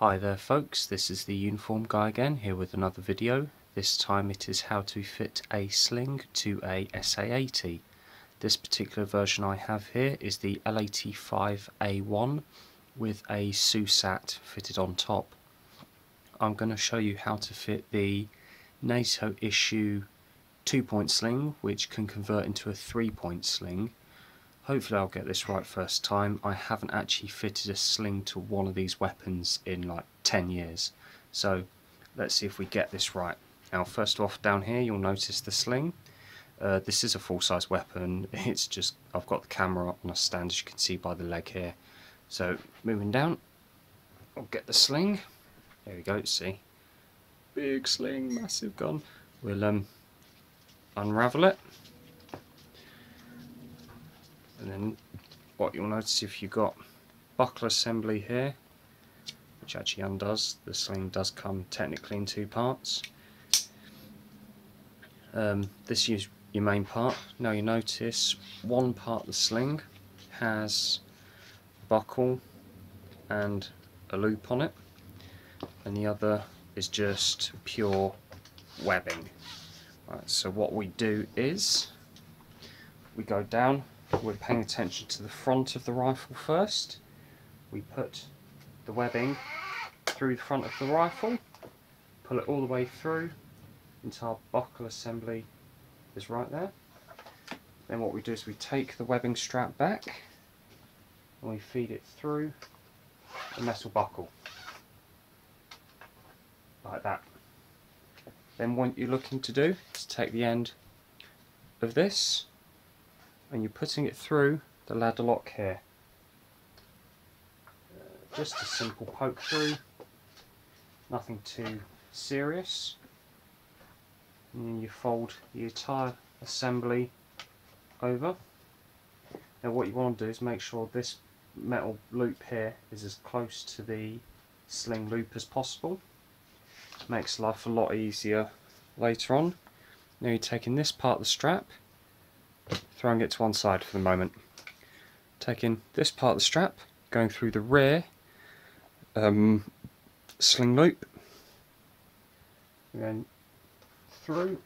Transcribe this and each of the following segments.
Hi there folks, this is the Uniform Guy again, here with another video. This time it is how to fit a sling to a SA-80. This particular version I have here is the L85A1 with a SUSAT fitted on top. I'm going to show you how to fit the NATO issue 2 point sling which can convert into a 3 point sling Hopefully I'll get this right first time. I haven't actually fitted a sling to one of these weapons in like 10 years. So let's see if we get this right. Now first off down here you'll notice the sling. Uh, this is a full-size weapon. It's just I've got the camera on a stand as you can see by the leg here. So moving down, I'll get the sling. There we go. See, big sling, massive gun. We'll um unravel it and then what you'll notice if you've got buckle assembly here which actually undoes, the sling does come technically in two parts. Um, this is your main part, now you notice one part of the sling has buckle and a loop on it and the other is just pure webbing. Right, so what we do is we go down we're paying attention to the front of the rifle first. We put the webbing through the front of the rifle, pull it all the way through until our buckle assembly is right there. Then what we do is we take the webbing strap back and we feed it through the metal buckle. Like that. Then what you're looking to do is take the end of this and you're putting it through the ladder lock here. Uh, just a simple poke through, nothing too serious. And then you fold the entire assembly over. Now what you want to do is make sure this metal loop here is as close to the sling loop as possible. Makes life a lot easier later on. Now you're taking this part of the strap throwing it to one side for the moment. Taking this part of the strap, going through the rear um, sling loop, and then through,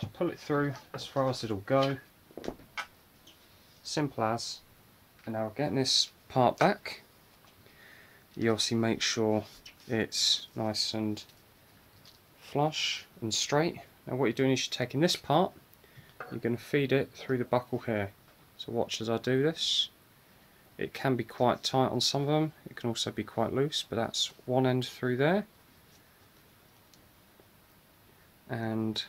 just pull it through as far as it'll go, simple as, and now getting this part back, you obviously make sure it's nice and flush and straight. Now what you're doing is you're taking this part you're going to feed it through the buckle here. So watch as I do this. It can be quite tight on some of them, it can also be quite loose, but that's one end through there. And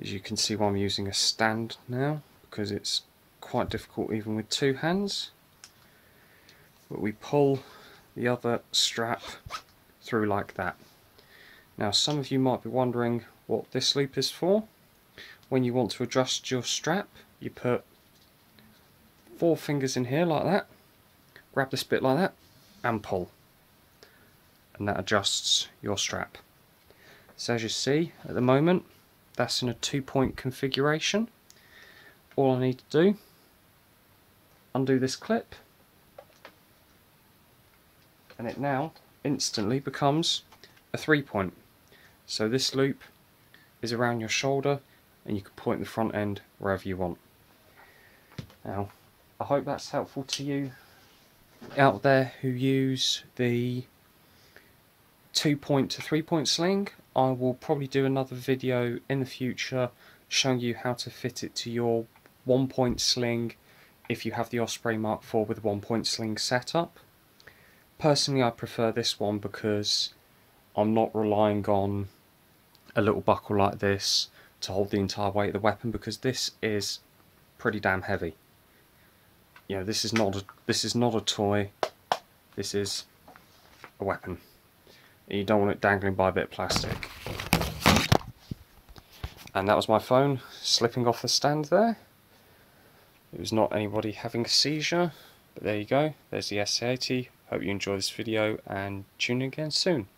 as you can see why I'm using a stand now, because it's quite difficult even with two hands. But we pull the other strap through like that. Now some of you might be wondering what this loop is for when you want to adjust your strap, you put four fingers in here like that, grab this bit like that, and pull. And that adjusts your strap. So as you see, at the moment, that's in a two-point configuration. All I need to do, undo this clip, and it now instantly becomes a three-point. So this loop is around your shoulder and you can point the front end wherever you want. Now, I hope that's helpful to you out there who use the two point to three point sling. I will probably do another video in the future showing you how to fit it to your one point sling if you have the Osprey Mark IV with a one point sling setup. Personally I prefer this one because I'm not relying on a little buckle like this to hold the entire weight of the weapon because this is pretty damn heavy. You know, this is not a, this is not a toy. This is a weapon. You don't want it dangling by a bit of plastic. And that was my phone slipping off the stand there. It was not anybody having a seizure, but there you go. There's the SA-80. Hope you enjoy this video and tune in again soon.